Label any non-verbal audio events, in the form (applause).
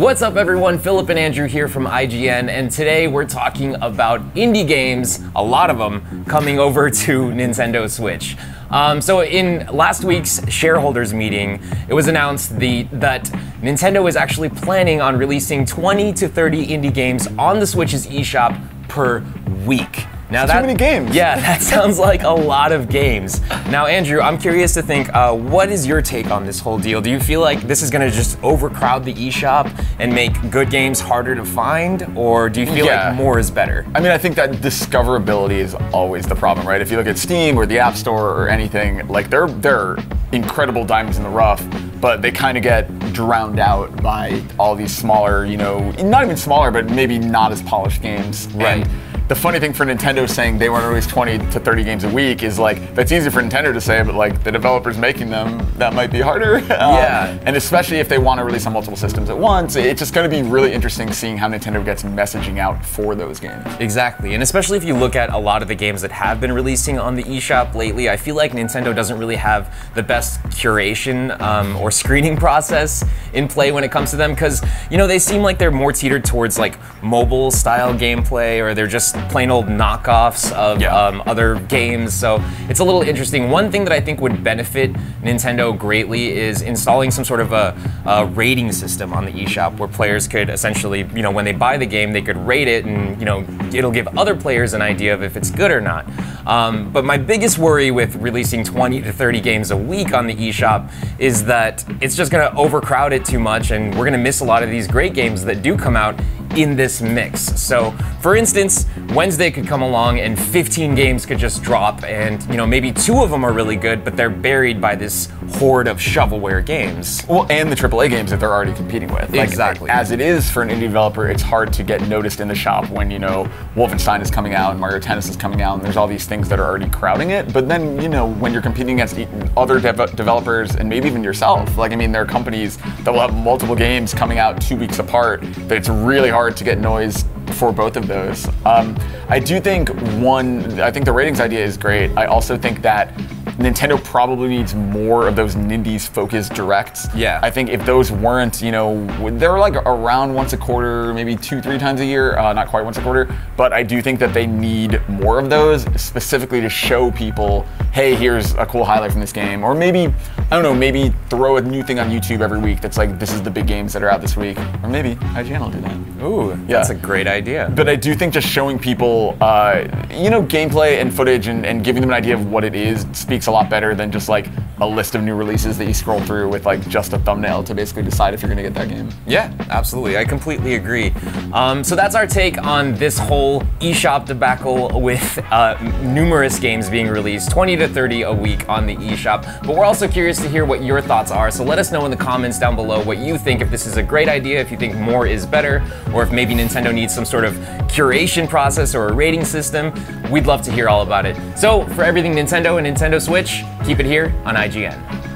What's up, everyone? Philip and Andrew here from IGN, and today we're talking about indie games, a lot of them, coming over (laughs) to Nintendo Switch. Um, so, in last week's shareholders meeting, it was announced the, that Nintendo is actually planning on releasing 20 to 30 indie games on the Switch's eShop per week. Now that, too many games. Yeah, (laughs) that sounds like a lot of games. Now, Andrew, I'm curious to think, uh, what is your take on this whole deal? Do you feel like this is going to just overcrowd the eShop and make good games harder to find, or do you feel yeah. like more is better? I mean, I think that discoverability is always the problem, right? If you look at Steam or the App Store or anything, like they're they're incredible diamonds in the rough, but they kind of get drowned out by all these smaller, you know, not even smaller, but maybe not as polished games. Right. And the funny thing for Nintendo saying they want to release 20 to 30 games a week is like that's easy for Nintendo to say, but like the developers making them, that might be harder. (laughs) yeah. and especially if they want to release on multiple systems at once, it's just going to be really interesting seeing how Nintendo gets messaging out for those games. Exactly, and especially if you look at a lot of the games that have been releasing on the eShop lately, I feel like Nintendo doesn't really have the best curation um, or (laughs) screening process in play when it comes to them because you know they seem like they're more teetered towards like mobile style gameplay or they're just plain old knockoffs of yeah. um, other games. So it's a little interesting. One thing that I think would benefit Nintendo greatly is installing some sort of a, a rating system on the eShop where players could essentially, you know, when they buy the game, they could rate it and, you know, it'll give other players an idea of if it's good or not. Um, but my biggest worry with releasing 20 to 30 games a week on the eShop is that it's just going to overcrowd it too much and we're going to miss a lot of these great games that do come out in this mix. So, for instance, Wednesday could come along and 15 games could just drop, and you know maybe two of them are really good, but they're buried by this horde of shovelware games. Well, and the AAA games that they're already competing with. Like, exactly. As it is for an indie developer, it's hard to get noticed in the shop when you know Wolfenstein is coming out and Mario Tennis is coming out, and there's all these things that are already crowding it. But then you know when you're competing against other dev- developers and maybe even yourself, like I mean, there are companies that will have multiple games coming out two weeks apart. That it's really hard hard to get noise for both of those. Um, I do think one, I think the ratings idea is great. I also think that Nintendo probably needs more of those Nindies focused directs. Yeah. I think if those weren't, you know, they're like around once a quarter, maybe two, three times a year, uh, not quite once a quarter, but I do think that they need more of those specifically to show people, hey, here's a cool highlight from this game. Or maybe, I don't know, maybe throw a new thing on YouTube every week that's like, this is the big games that are out this week. Or maybe IGN will do that. Ooh, yeah. that's a great idea. But I do think just showing people, uh, you know, gameplay and footage and, and giving them an idea of what it is speaks a lot better than just like a list of new releases that you scroll through with like just a thumbnail to basically decide if you're gonna get that game. Yeah, absolutely. I completely agree. Um, so that's our take on this whole eShop debacle with uh, numerous games being released, 20 to 30 a week on the eShop. But we're also curious to hear what your thoughts are. So let us know in the comments down below what you think, if this is a great idea, if you think more is better, or if maybe Nintendo needs some sort of curation process or a rating system. We'd love to hear all about it. So for everything Nintendo and Nintendo Switch, keep it here on IGN.